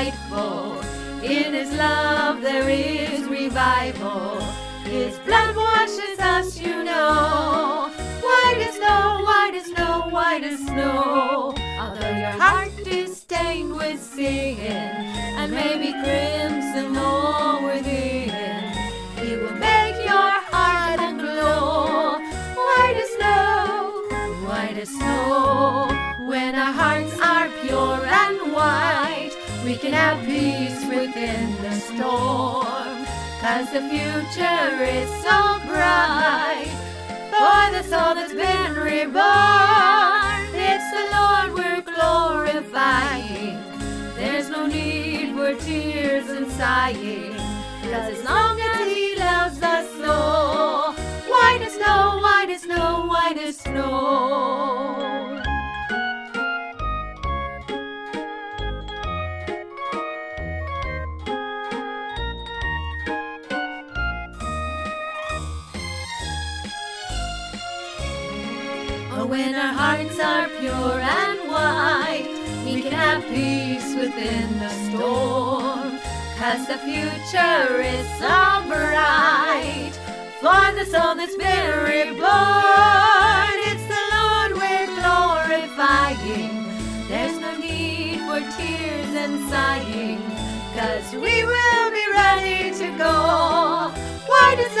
In his love there is revival. His blood washes us, you know. White as snow, white as snow, white as snow. Although your heart is stained with sin and maybe crimson all within, He will make your heart glow. White as snow, white as snow. When our hearts are pure we can have peace within the storm. Cause the future is so bright for the soul that's been reborn. It's the Lord we're glorifying. There's no need for tears and sighing. Cause as long as He loves us so, white as snow, white as snow, white as snow. Oh, when our hearts are pure and white, we can have peace within the storm. Cause the future is so bright for the soul that's been reborn. It's the Lord we're glorifying. There's no need for tears and sighing. Cause we will be ready to go. White as